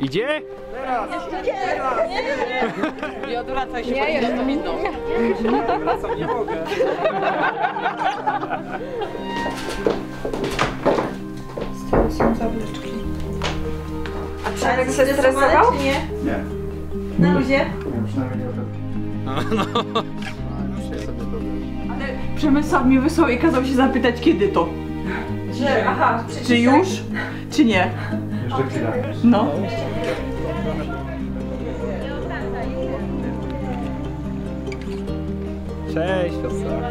Idzie? Nie odwracaj się, bo nie, to minną. Nie mogę. Przemek się stresował? Nie. Nie. Na luzie? Nie, przynajmniej nie oczekuję. Ale Przemysław mi wysłał i kazał się zapytać kiedy to. Że, aha, Czy już? Czy nie? Jeszcze chwila. No. Cześć, siostra.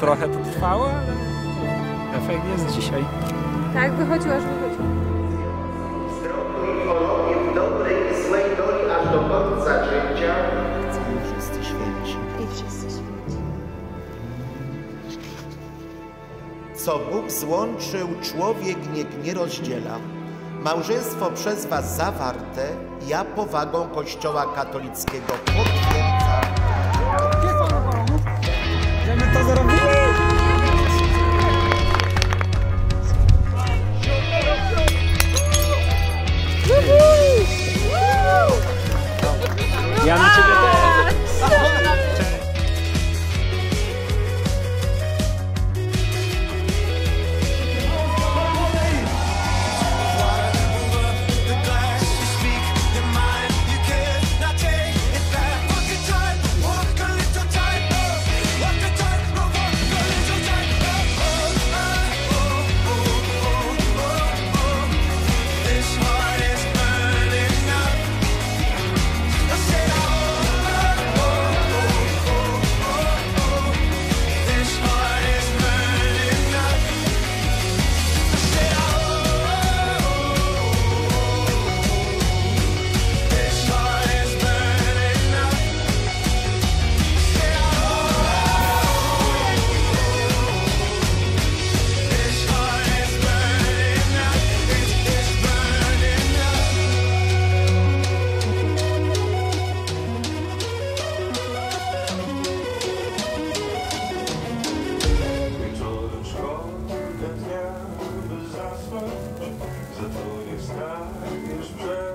Trochę to trwało, ale efekt jest dzisiaj. Tak, wychodziła, że wychodziła. zdrowiu i chorobie w dobrej i złej doli aż do końca życia. I wszyscy święci. Co Bóg złączył, człowiek niech nie rozdziela. Małżeństwo przez was zawarte, ja powagą Kościoła katolickiego potwierdzam. To zrobili? Ja na ciebie sky is bright.